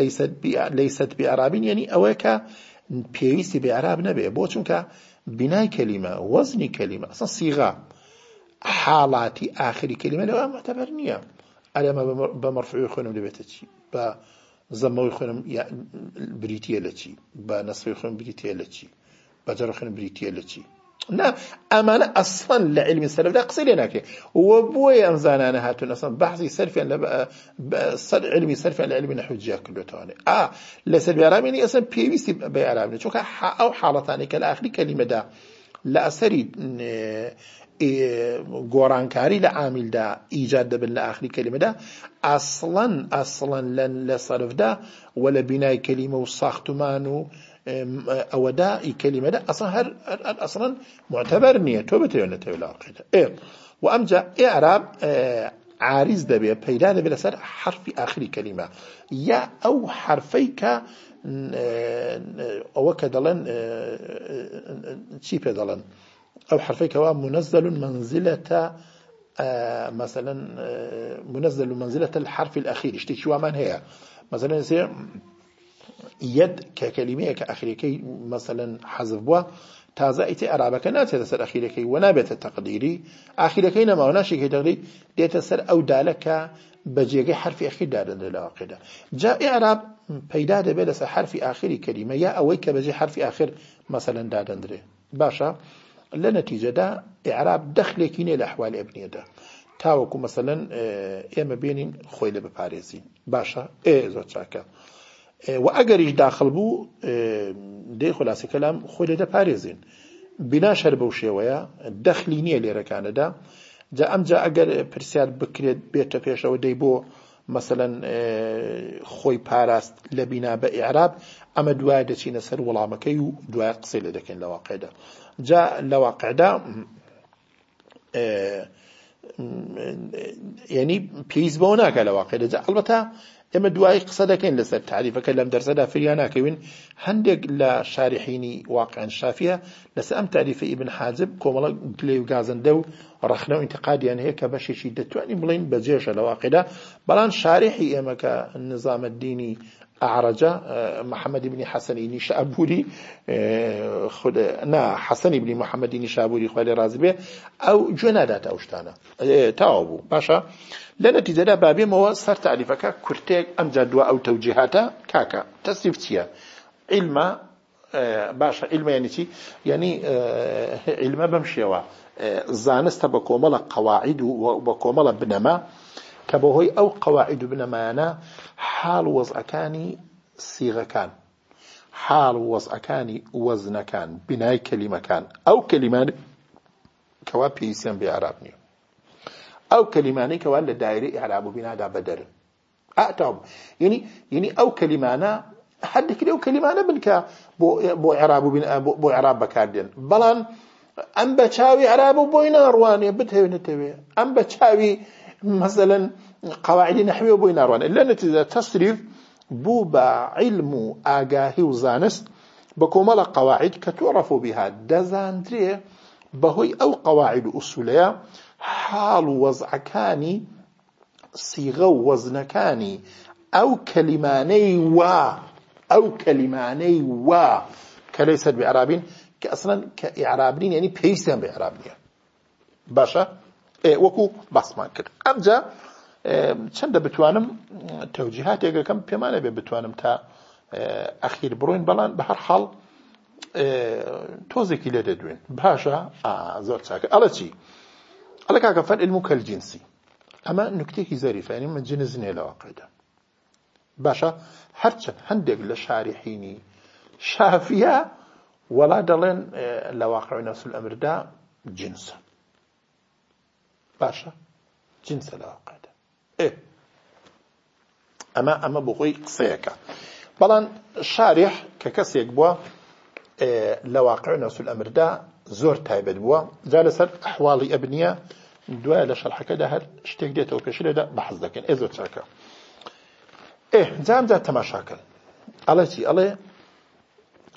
لەیست بێعرابین یعنی ئەوەیە کە پێویستی بێعراب نەبێ بۆ چونکە بینای کەلیمە وەزنی کەلیمە ئەسا سیغا حاڵاتی ئاخری کەلیمە لەوە مەتەبەر نییە ئەلەمە بە مەرفعی خوێنم دەبێتە چی بە زەمەوەی خوێنم بریتە لە چی بە نەسفی خوێن بریتە لە چی بەجەڕ خوێن بریتە لە چی نه ئەمانە اصلا لعلم سلف ده قسەی نکه و بوی بۆیە ئەم هاتون اصلا بحثی سلفی لە سەر علمی سلفی لە علمی کل کردوتوانێ آ آه، لە سەربیارامێنی ئەسم پێویستی بە یارامێت چونکە ئەو حاڵەتانی کە لە ئاخری کەلیمەدا لە ئەسەری گۆڕانکاری لە عامیلدا ئیجاد دەبن لە ئاخری کەلیمەدا ئەسڵەن ئەسڵەن لە سەرفدا وە لە بینای کەلیمە و ساختومان و او دا ئی کەلیمەدا ئەسا هەر ئەسڵەن معتەبەر نییە تۆ بتەوێنە تەویلاقێتە ئێ إيه، و ئەمجا ئێ عراب أه، عارز دەبێ پەیدا دەبێت لەسەر حرفی آخری کەلیمە یا ئەو حرفەی کە او کە اه، اه، دەڵێن چی پێ دەڵێن مثلا منزل منزلة الحرف الأخير شو من هي مثلا ید کە کەلیمەیەکە ئەخیرەکەی مەسەن حەزف بووە تازە ئیتی عرابەکە ناتێتە سەر ئەخیرەکەی و نابێتە تەقدیری ئاخیرەکەی نەماوە ناشێکی دەغری دێتە سەر ئەو دالەکە بە جێگەی حرفی ئەخیر دادەدە لە واقعدا جا عراب پەیدا دەبێت لەسەر حرفی ئاخری کەریمە یا ئەوەی کە بەجێ حرفی آخر مەسەن دادەندرێ باشە لە نەتیجەدا عراب دەخلێکی نێ لە حوال ئەبنیەدا تاوەکو مەسەن ئێمە بێنین خۆی لە بپارێزین باشە ئێ زۆر چاکە. و ئەگەریش داخل بوو دێ خلاسی کەلام خۆی لە دەپارێزین بنا شەر بەو شێوەیە دەخلی نییە لێرەکانەدا جا ئەمجا ئەگەر پرسیار بکرێت بێتە پێشەوە دەی بۆ مثلەن خۆی پاراست لە بینا بە عێراب ئەمە دوای دەچینە سەر وەڵامەکەی و دوای قسەی لە دەکەین لە واقعدا جا لە واقعدا ینی پێیز بەەوە ناکە لە واقعدا جا ئەلبەتە ئێمە دوایی قسە دەکەین لەسەر تعریفەکە لەم دەرسەدا فریان ناکەوین هەندێک لە شارحینی واقعان شافە لەسەر ئەم تعریفە ئیبن حاجب کۆمەڵە گلێ و گازندە و ڕخنە و انتقادیان هەیە کە بەشێکی دەتوانین بڵین بەجێشە لە واقعدا بەڵام شارحی ئێمەکە نظامە دینی ئاعرەجە محەممەدی بنی حەسەنی نیشابووری نا حەسەنی بنی محەممەدی نیشابووری خوێ ڕازی بێ ئەو گوێ ناداتە ئەو شتانە تاوا بوو باشە لە نەتیجەدا بابێمەوە سەر تعریفەکە کورتێک ئەمجا دووە ئەو تەوجیهاتە کاکە تەسیف چییە علمە باشە علمە یعنی چی یعنی علمە بەم شێوە زانستە بە کۆمەڵە قەواعید و بە کۆمەڵە بنەما کە بەهۆی ئەو قەواعید و بنەمایانە حاڵ وەزعەکانی سیغەکان حاڵ وەزعەکانی وەزنەکان بینای کەلیمەکان ئەو کەلیمان کەوا پێویستیان بێ عراب نییە ئەو کەلیمانەی کەوا لە دایری عراب و بینادا بەدەرن ئاتاب یعنی یعنی ئەو کەلیمانە حدەکری ئەو کەلیمانە بنکە بۆ عێراب بۆ عێراب بەکاردێن بەڵام ئەم بە چاوی عرابوو بۆی ناڕوانێ بتێنێتەوێ ئەم بە چاوی مەزەلەن قواعدی نحوێ بۆی ناڕوانێت لە نەتیدا تەسریف بوو بە عیلم و ئاگاهی و زانست بە کۆمەڵە قواعد کە تۆ ڕەفۆ بیها دەزانرێ بەهۆی ئەو قواعد و ئوسولەیە حاڵ و وەزعەکانی سیغە و وەزنەکانی ئەو کەلیمانەی وا ئەو کەلیمانەی وا کە لەی سەر بێعرابین کە ئەسن کە عرابنین ینی پێویستیان بە عرابنیە باشە وەکو باسمان کرد ئەمجا چەندە بتوانم تەوجیهاتێکەکەم پێمانە بێ بتوانم تا ئەخیر بڕۆین بەڵان بە هەر حاڵ تۆزێکی لێ دەدوێن باشە زۆر چاکە ئەڵە چی ئەلە کاکە فەن علم و کەلجینسی ئەمە نکتێکی زەریفانی من جنز نێ لەواقعدا باشە هەرچەند هەندێک لە شارحینی شافە وەڵا دەڵێن لە واقعی نەسول ئەمردا جنسە باشە جنسە لە واقعدا ئەمە ئەمە بخۆی قسەیەەکە بەڵام شارح کە کەسێک بووە لە واقعی نەسول ئەمردا زۆر تایبەت بووە جا لەسەر حواڵی ئەبنیە دوای لە شەرحەکەدا هەر شتێک دێتەوە پێشیدا بەحز دەکەن ئێ زۆر چاکە ئێ جامجا تەماشاکەن ئەڵەتی ئەڵێ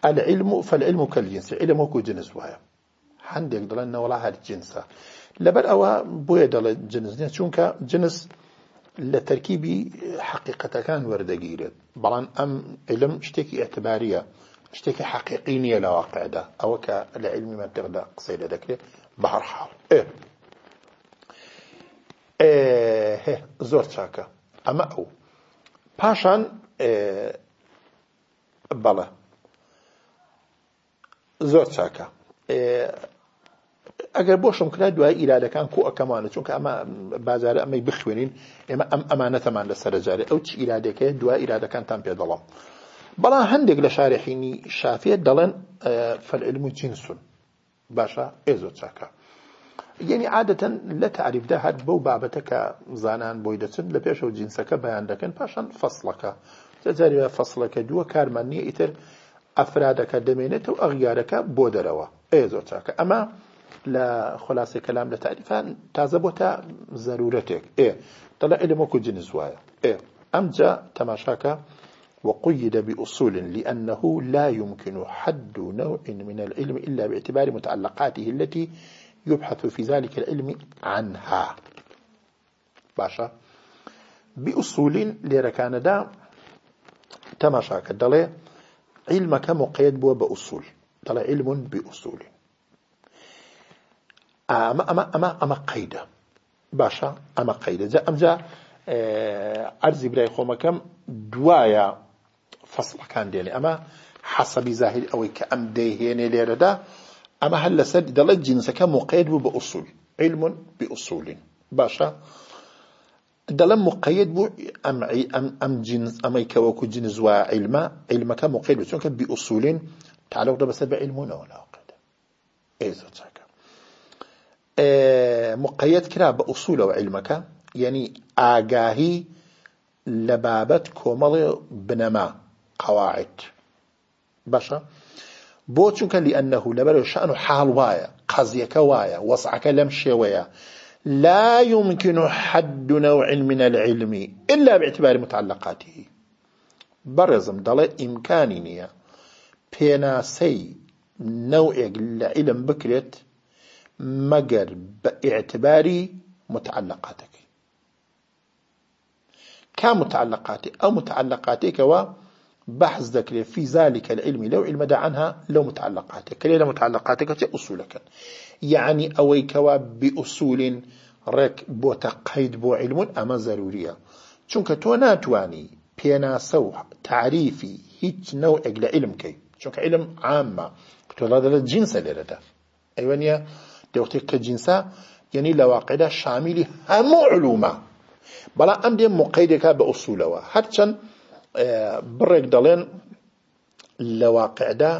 العلم فالعلم كالجنس علم وكو جنس وهي هەندێک دڵێن نەوەڵا هەر جنسە لەبەر ئەوە بۆیە دەڵێت جنس نیە چونکە جنس لە تەرکیبی حقیقەتەکان وەردەگیرێت بەڵام ئەم علم شتێکی ئەتباریە شتێکی حقیقی نییە لە واقعدا ئەوە کە لە علمی مەتردا قسەی لە دەکرێت بەهرحاڵ زۆر چاکە ئەمە ئەو پاشان بەڵە زۆر چاکە ئەگەر بۆشم کرا دوای ئیرادەکان کۆ ئەەکەمانە چونکە ئەمە بازارە ئەمەی بخوێنین ئێمە ئەم ئەمانەتەمان لە سەرجارێ ئەو چی ئیرادەکەی دوای ئیرادەکانتان پێدەڵام بەڵام هەندێک لە شارحینی شافێ دەڵێن فەلعلم و جینسون باشە ئێ زۆر چاکە یعنی عادەتەن لە تعریفدا هەر بەو بابەتە کە زانان بۆی دەچن لە پێشەوە جینسەکە بەیان دەکەن پاشان فەصلەکە جاری فەصلەکە دووە کارمان نییە ئیتر ئەفرادەکە دەمێنێتەوە ئەغیارەکە بۆ دەرەوە ئێ زۆر چاکە ئەمە لە خلاصی کەلام لە تاریفان تازە بۆ تا ضرورەتێک ئێ دەڵە ئەلمەکو جنس وایە ئێ ئەمجا تەماشاکە وقيد بأصول لأنه لا يمكن حد نوع من العلم إلا باعتبار متعلقاته التي يبحث في ذلك العلم عنها باشا بأصول لركان دا تماشاك الدليل علمك مقيد بوا بأصول طلع علم بأصول أما أما أما أما قيدة باشا أما قيدة زا أم زا أرزي آه، براي خوما كم دوايا فصل كان ديني أما حسب ظاهر أو كأم ديهيني ليردا أما هل سد دلت جنسك مقيد بأصول علم بأصول باشا مقيد ام ام ام ام کەوەکو ام وە عیلمە عیلمەکە مقید بوو چونکە بیئوسولین تعلق دە بەسەر بە عیلمونەوە ناوقدا إيه، ئێزۆ چاکە إيه، مقید کرا بە ئوسولەوە عیلمەکە یعنی يعني اغاهي لبابت کۆمەڵی بنما قواعد باشا بو چونکە لأنه لبر شأن حال وايا قضيه كوايا وصعك وەسعەکە لەم لا يمكن حد نوع من العلم إلا باعتبار متعلقاته برزم دل إمكانية بيناسي نوع العلم بكرت عیلم باعتبار متعلقاتك بە أو متعلقاتك کا متعلقاتی ئەو متعلقاتێکەوە بەحز ذلك العلم لو علمەدا عنها لو متعلقاتك کرێ متعلقاتك متعلقاتەکە چ یعنی ئەوەی کەوا بئوسولین ڕێک بۆتە قەید بۆ عیلمون ئەمە زەروریە چونکە تۆ ناتانی پێناسە و تعریفی هیچ نەوێک لە عیلمکەی چونکە عیلم عاممە تۆڵا دەڵێت جینسە لێرەدا ئەیوە نیە دەوتێک کە جینسە یعنی لە واقعدا شامیلی هەموو علومە بەڵام ئەم دێ مقیدێکا بە ئوسولەوە هەرچەند بڕێک دەڵێن لە واقعدا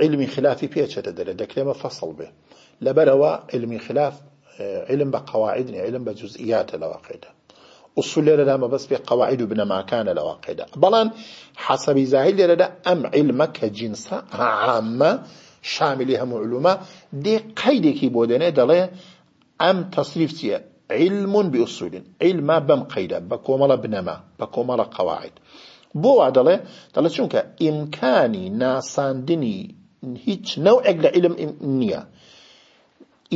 علمی خلافی آه، پێچێتە دەرێت دەکرێمە فەسڵ بێ لەبەرەوە علمی خلاف علم بە قواعدنی آه، علم بە يعني جزئیاتە اصول لا لێرەدا مەبەست پێ قواعد و بنەماکانە لەواقعدا بەڵام حەسەبی زاهی لێرەدا ئەم علمە کە أم عامە شاملی هەموو علومە دێ قەیدێکی بۆ دێنێ دەڵێ ئەم تەصریف چییە علم بأصول علم بم قيدا بكومل بنما بكومل قواعد بو وا دەڵێ دەڵێت امكاني ناساندني ناساندنی هیچ نەوەک لە نيا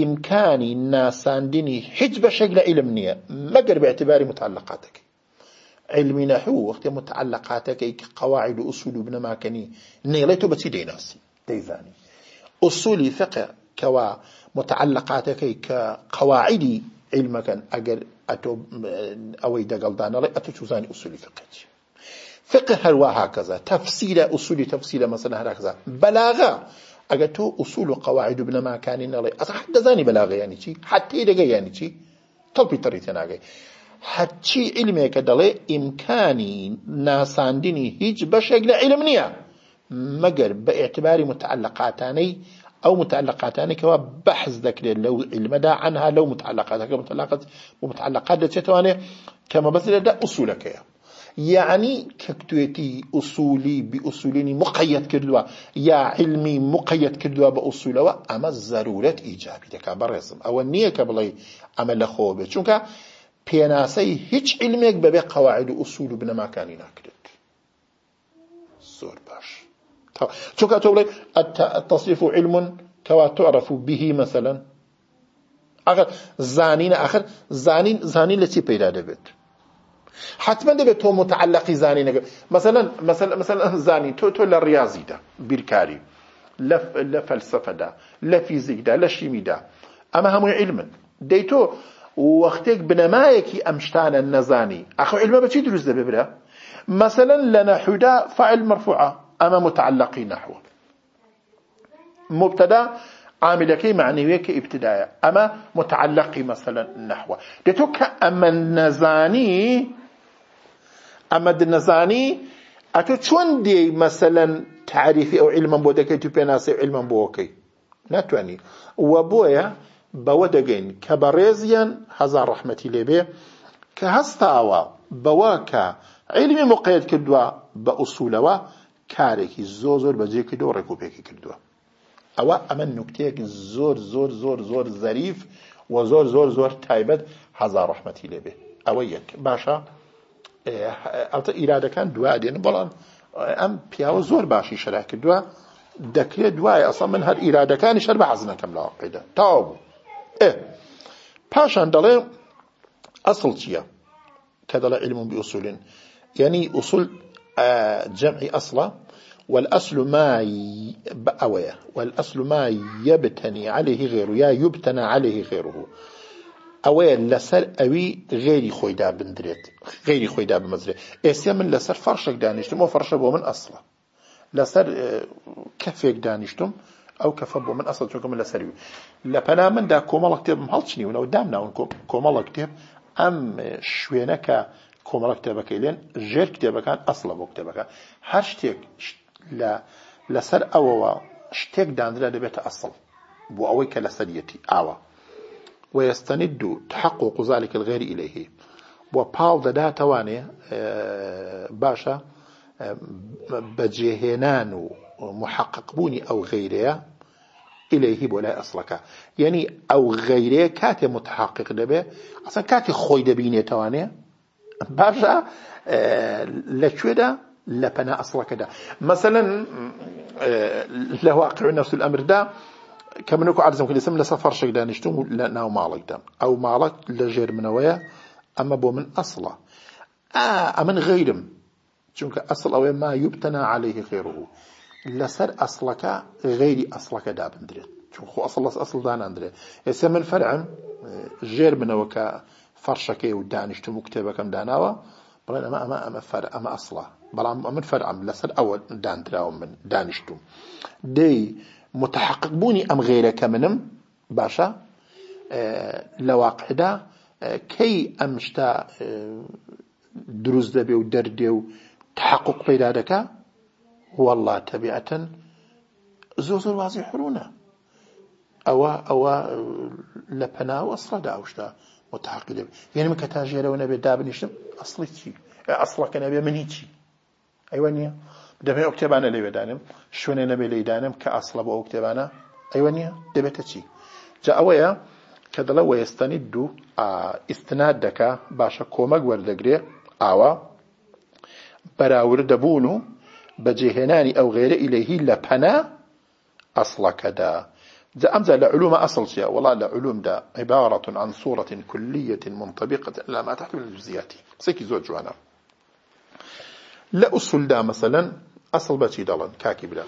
امكاني ناساندني ناساندنی هیچ بەشێک علم عیلم نییە باعتبار متعلقاتك علم نحو وقت متعلقاتك قواعد اصول ابن ماكني بنەماکەنی نێڵێت تۆ بەچی دەیناسی فقه كوا متعلقاتك كقواعد علمك اجل اتو ئەتۆ ئەوەی دەگەڵدانەڵێ اتو چوزانی اصولي فقه فقه هروا هكذا تفسير ئووسولی تفسير مثلا هكذا بلاغة اگر تو اصول و قەواعد و بنەماکانی نەڵێ ئەس دەزانی بەلاغیانی چی حتی دەگە ینی چی تەڵپی تەڕی تێناگەی هەچی علمێکە دەڵێ ئیمکانی ناساندنی هیچ بەشێک لە علم نییە مەگەر بە او متعلقاتانەی ئەو بحث بەحز لو علم دا عنها لو متعلقاتەکە متعلقات و متعلقات دەچێتوانێ دا بەزلێدا ئووسولەکەیە یعنی کەکتێتی ئوسولی بئوسولینی مقیت کردووە یا علمی مقیت کردووە بە ئوسولەوە ئەمە زەرورەت ئیجابی دەکا بەڕێزم ئەوە نییە کە بڵێ ئەمە لە خۆ بێت چونکە پێناسەی هیچ علمێک بەبێ قەواعد و ئوسول و بنەماکانی ناکرێت زۆر باش چونکە تۆ بڵێ التصریف علم کەوا تعرف به مثلا ئەگەر زانینە ئەخر زانین زانین لە چی پەیدا دەبێت حتما دەبێت تۆ متعلقی زانی مثلا مثلا مثل زانی تۆ تۆ لە ڕاضیدا بیرکاری لە فەلسفەدا لە فیزیکدا لە شیمیدا ئەمە هەمووی علمن دەی تۆ وەختێک بنەمایەکی ئەم شتانە نەزانی ئەخ علمە بەچی دروست دەبێ برا مثلا لە نەحودا فعل مرفوعة ئەمە متعلقی نحوە مبتدا عاملەکەی معنیوەیەکە ئیبتدایە اما متعلقي مثلا نحو دتوك اما النزاني ئەمە دنەزانی ئەتۆ چۆن دێی مەسەلەن تعریفی ئەو علمم بۆ دەکەیت و پێناسی علمم بۆکەی ناتوانانی وە بۆیە بەوە دەگەین کە بە ڕێزیان هەزار ڕەحمەتی لێبێ کە هەستاوە بەوە کە علمی مقید کردووە بە ئوسولەوە کارێکی زۆ زۆر بەجێ کردو و ڕێکوپێکی کردووە ئەوە ئەمە نوکتەیەک زۆر زۆر زۆر زۆر زەریف و زۆر زۆر زۆر تایبەت هەزار ڕەحمەتی لێبێ ئەوە یەک باشە ئەڵتە ئیرادەکان دوای دێن بەڵام ئەم پیاوە زۆر باشی شەرا کردووە دەکرێت دواء ئەسڵ من هەر ئیرادەکانی شەر بە حەزنەکەم لاوە قیدا تاوا بوو ئێ پاشان دەڵێ ئەسڵ چییە کە دەڵە علم بأصول یعنی أصول جمعی ئەسڵە والأصل ما ي... بأوية والأصل ما يبتني عليه غيره يا يبتنى عليه غيره ئەوەیە لەسەر ئەوی غێری خۆیدا بندرێت غێری خۆیدا بمەزرێت ئێستا من لەسەر فەرشێک دانیشتم و فەرشە بۆ من ئەسڵە لەسەر کەفێک دانیشتم ئەو کەفە بۆ من ئەسڵ چۆکە من لەسەروی لە پەنا مندا کۆمەڵە کتێبم هەڵچنیونەوە دامناون کۆمەڵە کتێب ئەم شوێنەکە کۆمەڵە کتێبەکەی لێن ژێر کتێبەکان ئەسڵە بۆ کتێبەکە هەر شتێک لەسەر ئەوەوە شتێک دانرا دەبێتە ئەسڵ بۆ ئەوەی کە لەسەرەتی ئاوە ويستند تحقق ذلك الغير إليه وباو دادا تواني آه، باشا آه، بجهنان محقق بوني أو غيره إليه بولا أصلك يعني أو غيره كات متحقق دبه أصلا كات خوي بيني تواني باشا آه، لشودا لبنا أصلك دا مثلا لواقع نفس الأمر ده کە منکو ئارزم کرد سم لەسەر فەرشێکدانیشتم يعني و لە ناو ماڵێکدان ئەو ماڵک لە ژێر منەوەیە ئەمە بۆ من آه أمن غيرم چونك ئەسڵ ئەوەیە ما عليه خيره لسر لەسەر غير غێری داب اندري چون خو ئەسڵ لەس دان اندري ئێستا من فەرعم ژێر منەوە کە فەرشەکەی و دانیشتم و کتێبەکەم داناوە أما أما ئەمە ئەمە فەر ئەمە ئەسڵە بەڵام فرعم لسر أول دان دراو من دانیشتوم دي متحقق بوونی ئەم غێرە کە منم باشە لە واقعدا کەی ئەم شتا دروست دەبێ و دەردێ و تحقق پەیدا دەکە والله تەبیعەتەن زۆر زۆر وازی حرونە ئەوە ئەوە لە پەناوە سڕدا ئەوشتا متحق دەب یعنی کە تا ژێرەوە نەبێت دابنیشتم ئەسڵی چی ئەسڵەکە نەبێ منی چی ئەیوە نییە دەبێت ئەو کتێبانە لەوێدانم شونه نەبێ لەیدانم دانم ئاسڵە بۆ ئەو کتێبانە ئەیوە نییە دەبێتە چی جا ئەوەیە کە دەڵە وەستنی دوو ئیسنات دەکا باشە کۆمەک وەردەگرێ ئاوا بەراور دەبوون و بەجێهێنانی ئەو غێرە ئیلەهی لە پەنا ئەسڵەکەدا جا ئەمجا لە علومە ئەسڵ چیە وڵا لە علومدا عبارەة عن صورة كلية منطبقة لا ما تحتمل الجزئيات قسێکی زۆر جوانە لە دا مثلا أصل بچی دلن کاکی بله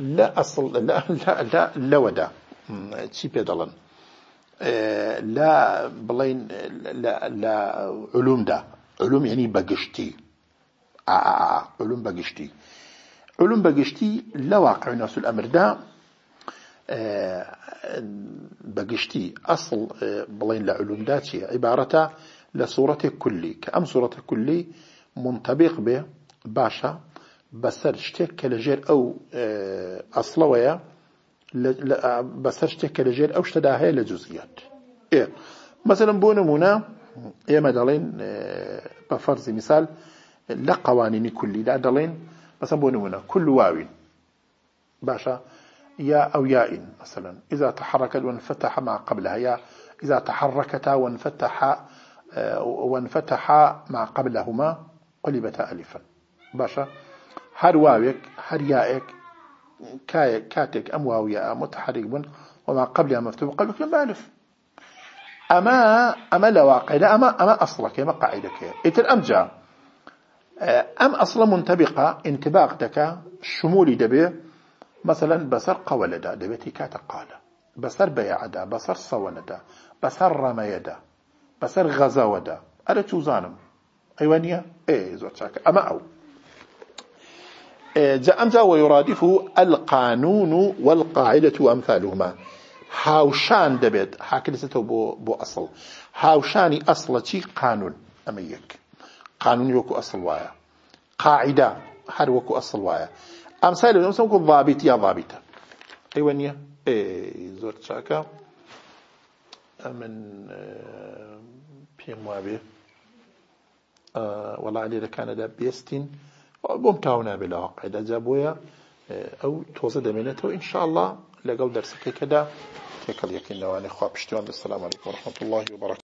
لا أصل لا لا لا لا ودا چی پی اه، لا بلين لا لا علوم دا علوم يعني بقشتي آآ آآ آآ علوم بقشتي علوم بقشتي لا واقع ناس الأمر دا اه، بقشتي أصل اه، بلين لعلوم دا تي عبارة لصورة كلي كأم صورة كلي منطبق به باشا بسر شتێک کە لەژێر ئەو ئەسڵەوەیە بەسەر شتێک کە لەژێر اه، ئەو شتەدا هەیە لە جوزگات اه، مەسەرم بۆ نمونە ئێمە دەڵێن اه، بە فەرزی مثال لە قوانینی کولیدا دەڵێن بەسە بۆ نمونە كل واو باشە يا أو ياء مثلا إذا تحركت وانفتح ما قبلها يا إذا تحركتا وانفتح وانفتح ما قبلهما قلبتا ألفا باشا هر واويك هر يائك كاتك أم واوية متحرك بوون وما قبلها مفتوح قبل كل مالف أما أما لواقعنا أما أما أصلك أما قاعدك إتر الأمجا أم أصلا منطبقة انتباق شمولي دبي مثلا بصر قولدا دبيتي كاتا قال بصر بيعدا بصر صولدا بصر رميدا بصر غزاودا ألا توزانم أيوانية إيه زوتشاك أما أو جاء ويرادفه القانون والقاعدة وأمثالهما هاوشان دەبێت بو, بو أصل ئەسڵ أصل تي قانون أميك قانون يوكو أصل وايا قاعدة هاروكو أصل وايا أمثال وایە ئەمسای ضابط يا ضابطة ضابیت یا أي ئێوە نییە أمن آه، بيموابي ئەمن آه، پێم كان وەڵا لێرەکانەدا بوم تاونا بلا قاعدة زابويا أو واقعداجا دمينته إن شاء الله لقل درسك كده تكل یەکەین لەوانەی خواب شتوان السلام عليكم ورحمة الله وبركاته